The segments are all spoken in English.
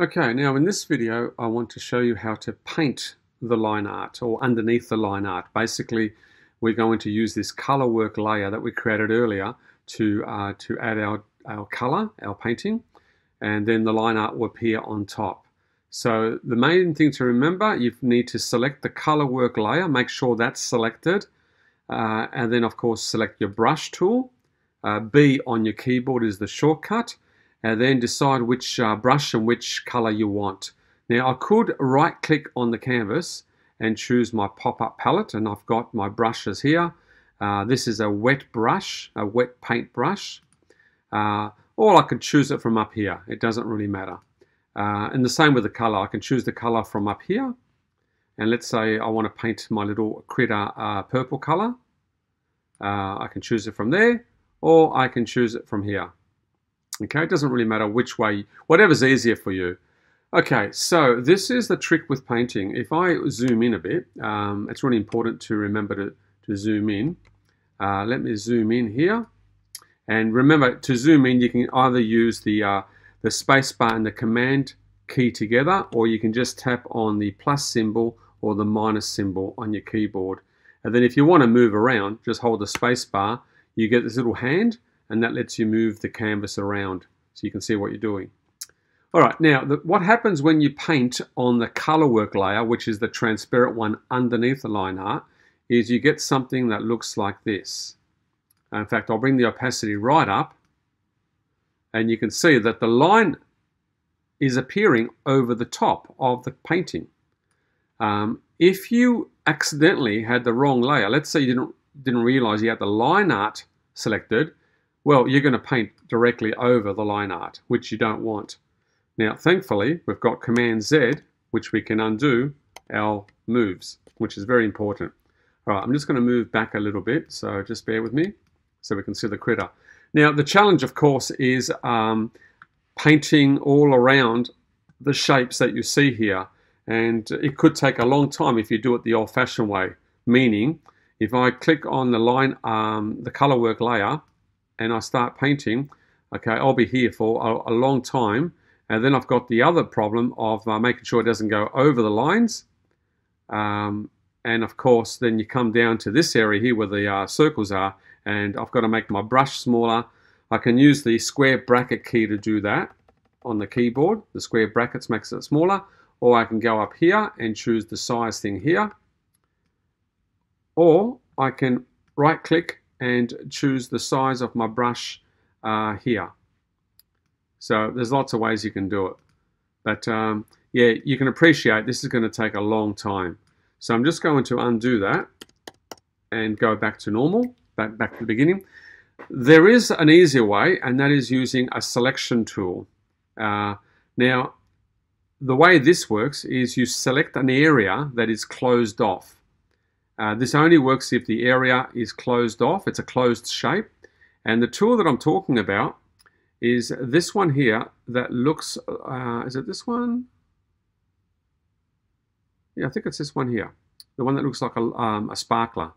Okay, now in this video I want to show you how to paint the line art or underneath the line art. Basically we're going to use this color work layer that we created earlier to, uh, to add our, our color, our painting, and then the line art will appear on top. So the main thing to remember, you need to select the color work layer, make sure that's selected, uh, and then of course select your brush tool. Uh, B on your keyboard is the shortcut and then decide which uh, brush and which color you want. Now I could right click on the canvas and choose my pop-up palette and I've got my brushes here. Uh, this is a wet brush, a wet paint brush. Uh, or I could choose it from up here. It doesn't really matter. Uh, and the same with the color. I can choose the color from up here. And let's say I want to paint my little critter uh, purple color. Uh, I can choose it from there or I can choose it from here. Okay, it doesn't really matter which way, whatever's easier for you. Okay, so this is the trick with painting. If I zoom in a bit, um, it's really important to remember to, to zoom in. Uh, let me zoom in here. And remember, to zoom in, you can either use the, uh, the space bar and the command key together, or you can just tap on the plus symbol or the minus symbol on your keyboard. And then if you want to move around, just hold the space bar. You get this little hand, and that lets you move the canvas around so you can see what you're doing. All right, now the, what happens when you paint on the color work layer, which is the transparent one underneath the line art, is you get something that looks like this. In fact, I'll bring the opacity right up and you can see that the line is appearing over the top of the painting. Um, if you accidentally had the wrong layer, let's say you didn't, didn't realize you had the line art selected, well, you're going to paint directly over the line art, which you don't want. Now, thankfully, we've got Command Z, which we can undo our moves, which is very important. All right, I'm just going to move back a little bit, so just bear with me so we can see the critter. Now, the challenge, of course, is um, painting all around the shapes that you see here. And it could take a long time if you do it the old-fashioned way, meaning if I click on the line, um, the color work layer, and I start painting, okay, I'll be here for a, a long time. And then I've got the other problem of uh, making sure it doesn't go over the lines. Um, and of course, then you come down to this area here where the uh, circles are, and I've got to make my brush smaller. I can use the square bracket key to do that on the keyboard. The square brackets makes it smaller. Or I can go up here and choose the size thing here. Or I can right click and choose the size of my brush uh, here. So there's lots of ways you can do it. But um, yeah, you can appreciate this is going to take a long time. So I'm just going to undo that and go back to normal, back, back to the beginning. There is an easier way, and that is using a selection tool. Uh, now, the way this works is you select an area that is closed off. Uh, this only works if the area is closed off, it's a closed shape. And the tool that I'm talking about is this one here that looks, uh, is it this one? Yeah, I think it's this one here. The one that looks like a, um, a sparkler.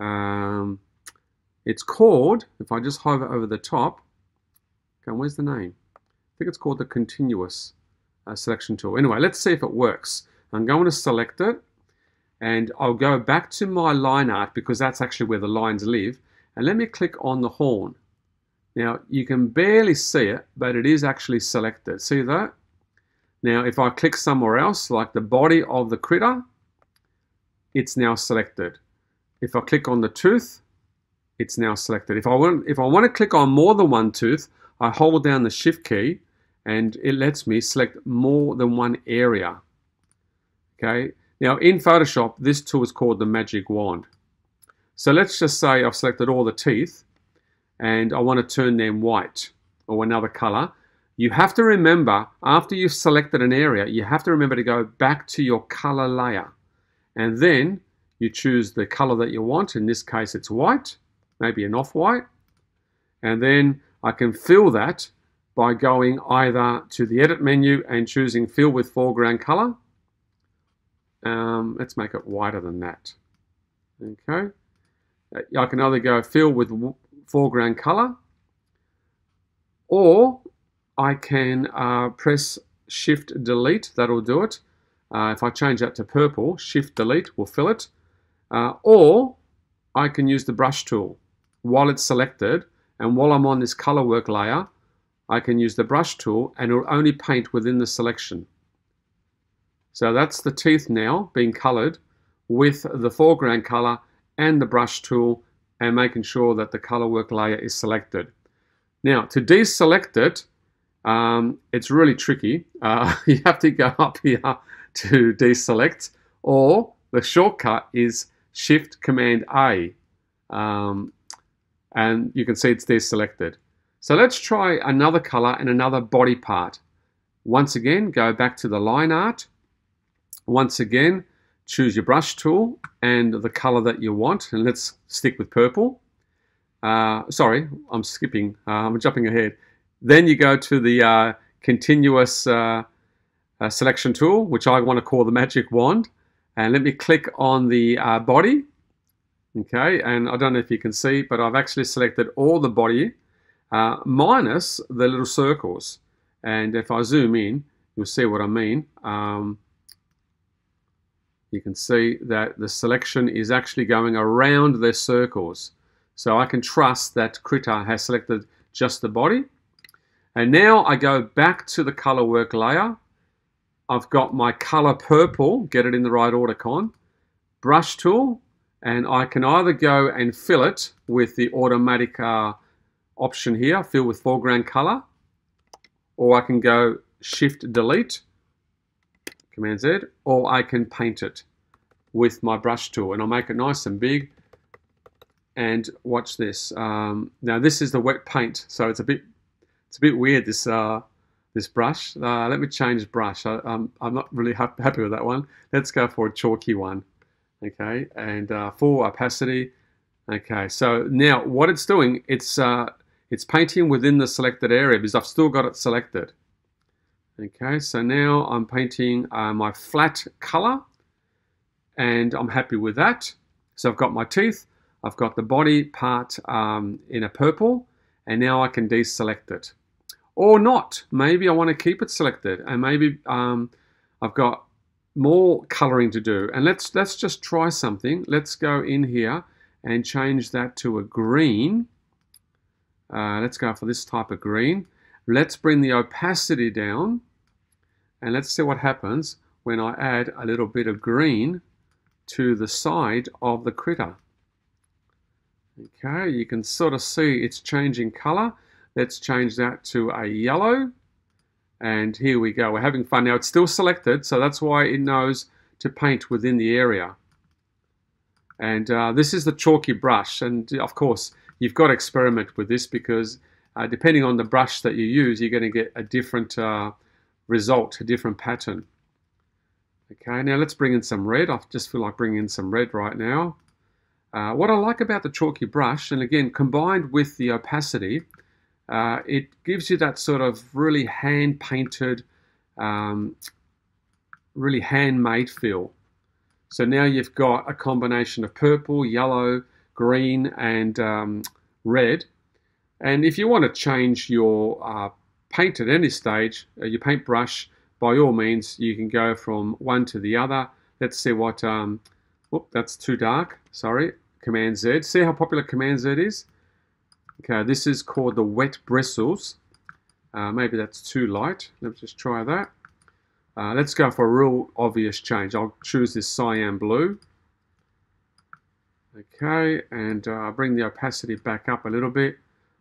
Um, it's called, if I just hover over the top, okay, where's the name? I think it's called the continuous uh, selection tool. Anyway, let's see if it works. I'm going to select it and I'll go back to my line art because that's actually where the lines live and let me click on the horn. Now you can barely see it but it is actually selected. See that? Now if I click somewhere else like the body of the critter it's now selected. If I click on the tooth it's now selected. If I want if I want to click on more than one tooth I hold down the shift key and it lets me select more than one area. Okay, now in Photoshop, this tool is called the magic wand. So let's just say I've selected all the teeth and I want to turn them white or another color. You have to remember, after you've selected an area, you have to remember to go back to your color layer. And then you choose the color that you want. In this case, it's white, maybe an off-white. And then I can fill that by going either to the edit menu and choosing fill with foreground color um, let's make it wider than that. Okay. Uh, I can either go fill with foreground color or I can uh, press Shift Delete, that'll do it. Uh, if I change that to purple, Shift Delete will fill it. Uh, or I can use the brush tool while it's selected and while I'm on this color work layer I can use the brush tool and it'll only paint within the selection. So that's the teeth now being colored with the foreground color and the brush tool and making sure that the color work layer is selected. Now to deselect it, um, it's really tricky. Uh, you have to go up here to deselect or the shortcut is Shift Command A um, and you can see it's deselected. So let's try another color and another body part. Once again, go back to the line art. Once again, choose your brush tool and the color that you want. And let's stick with purple. Uh, sorry, I'm skipping. Uh, I'm jumping ahead. Then you go to the uh, continuous uh, uh, selection tool, which I want to call the magic wand. And let me click on the uh, body. Okay, and I don't know if you can see, but I've actually selected all the body minus the little circles. And if I zoom in, you'll see what I mean. Um, you can see that the selection is actually going around the circles. So I can trust that Krita has selected just the body. And now I go back to the color work layer. I've got my color purple, get it in the right order con, brush tool, and I can either go and fill it with the automatic uh, option here, fill with foreground color, or I can go shift delete, command Z, or I can paint it with my brush tool and I'll make it nice and big and watch this. Um, now this is the wet paint, so it's a bit it's a bit weird this uh, this brush. Uh, let me change brush. I, am not really ha happy with that one. Let's go for a chalky one. Okay, and uh, full opacity. Okay, so now what it's doing, it's uh, it's painting within the selected area because I've still got it selected. Okay, so now I'm painting uh, my flat color and I'm happy with that. So I've got my teeth, I've got the body part um, in a purple and now I can deselect it. Or not, maybe I want to keep it selected and maybe um, I've got more coloring to do. And let's, let's just try something. Let's go in here and change that to a green uh, let's go for this type of green. Let's bring the opacity down and let's see what happens when I add a little bit of green to the side of the critter. Okay, you can sort of see it's changing color. Let's change that to a yellow. And here we go. We're having fun. Now it's still selected, so that's why it knows to paint within the area. And uh, this is the chalky brush. And of course, you've got to experiment with this because uh, depending on the brush that you use, you're going to get a different uh, result, a different pattern. Okay, now let's bring in some red. I just feel like bringing in some red right now. Uh, what I like about the chalky brush, and again, combined with the opacity, uh, it gives you that sort of really hand-painted, um, really handmade feel. So now you've got a combination of purple, yellow, green and um, red. And if you want to change your uh, paint at any stage, uh, your paintbrush, by all means, you can go from one to the other. Let's see what, um, whoop, that's too dark, sorry, Command Z. See how popular Command Z is? Okay, this is called the wet bristles. Uh, maybe that's too light. Let's just try that. Uh, let's go for a real obvious change. I'll choose this cyan blue. Okay, and uh, bring the opacity back up a little bit.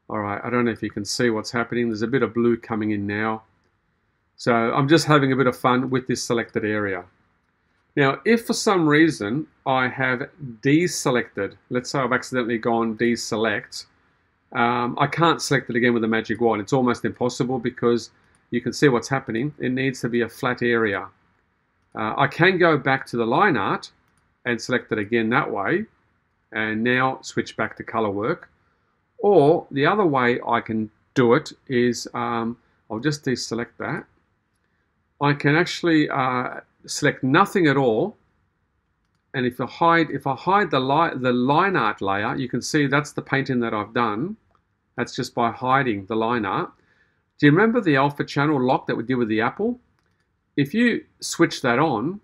All right, I don't know if you can see what's happening. There's a bit of blue coming in now. So I'm just having a bit of fun with this selected area. Now, if for some reason I have deselected, let's say I've accidentally gone deselect, um, I can't select it again with the magic wand. It's almost impossible because you can see what's happening. It needs to be a flat area. Uh, I can go back to the line art and select it again that way, and now switch back to color work. Or the other way I can do it is, um, I'll just deselect that. I can actually uh, select nothing at all. And if I hide, if I hide the, li the line art layer, you can see that's the painting that I've done. That's just by hiding the line art. Do you remember the alpha channel lock that we did with the apple? if you switch that on,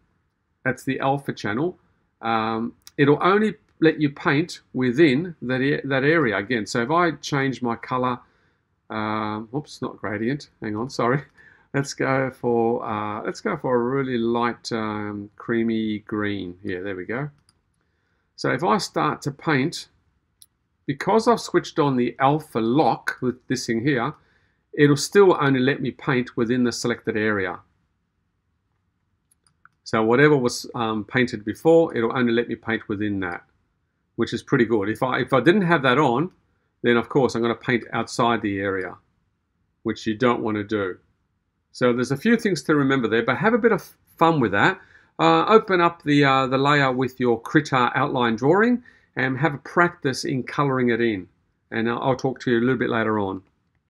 that's the alpha channel, um, it'll only let you paint within that, that area again. So if I change my color, uh, oops, not gradient, hang on, sorry. Let's go for, uh, let's go for a really light um, creamy green. Yeah, there we go. So if I start to paint, because I've switched on the alpha lock with this thing here, it'll still only let me paint within the selected area. So whatever was um, painted before, it'll only let me paint within that, which is pretty good. If I, if I didn't have that on, then of course I'm going to paint outside the area, which you don't want to do. So there's a few things to remember there, but have a bit of fun with that. Uh, open up the, uh, the layer with your Critter outline drawing and have a practice in colouring it in. And I'll talk to you a little bit later on.